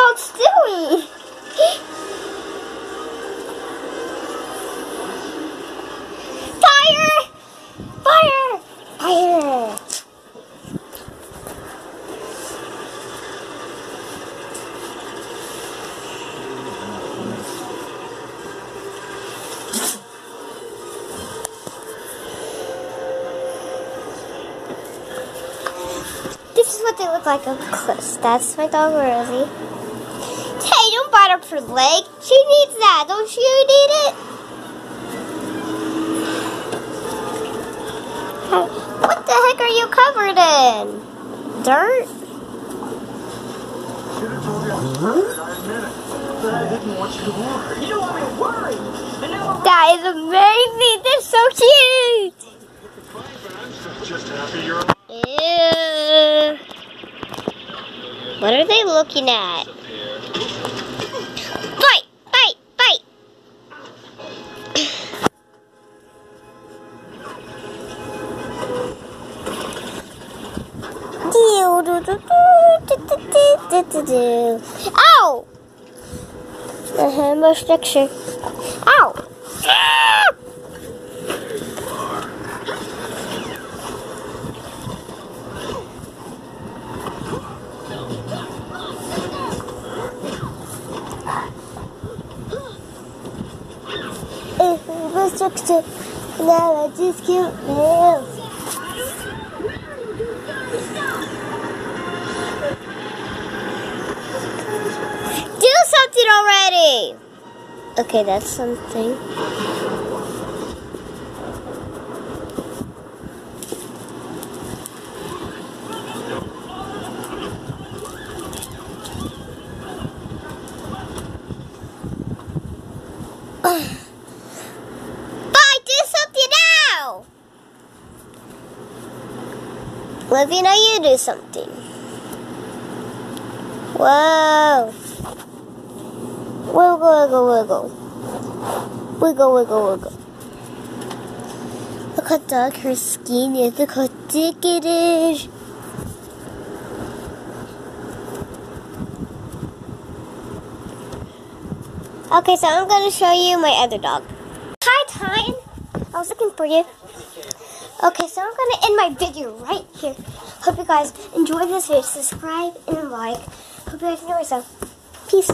me. Fire! Fire! Fire! This is what they look like up close. That's my dog Rosie. Bite up her leg. She needs that. Don't you need it? What the heck are you covered in? Dirt? That is amazing. They're so cute. Ew. What are they looking at? Ow! Have more structure. Ow! Ah! Infrastructure. Now I just can't. Something already. Okay, that's something. Bye, do something now. Livy, now you do something. Whoa. Wiggle, wiggle, wiggle. Wiggle, wiggle, wiggle. Look how dark her skin is. Look how thick it is. Okay, so I'm going to show you my other dog. Hi, Tyne. I was looking for you. Okay, so I'm going to end my video right here. Hope you guys enjoyed this video. Subscribe and like. Hope you guys enjoy yourself. Peace.